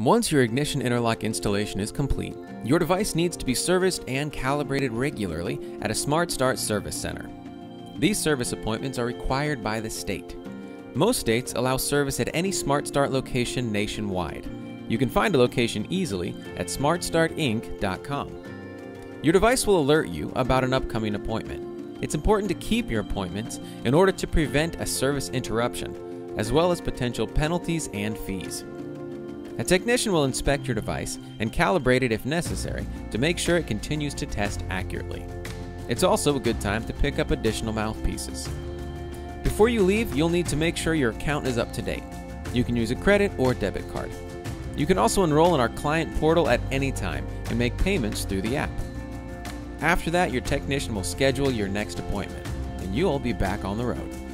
Once your ignition interlock installation is complete, your device needs to be serviced and calibrated regularly at a Smart Start Service Center. These service appointments are required by the state. Most states allow service at any Smart Start location nationwide. You can find a location easily at smartstartinc.com. Your device will alert you about an upcoming appointment. It's important to keep your appointments in order to prevent a service interruption, as well as potential penalties and fees. A technician will inspect your device and calibrate it if necessary to make sure it continues to test accurately. It's also a good time to pick up additional mouthpieces. Before you leave, you'll need to make sure your account is up to date. You can use a credit or debit card. You can also enroll in our client portal at any time and make payments through the app. After that, your technician will schedule your next appointment, and you'll be back on the road.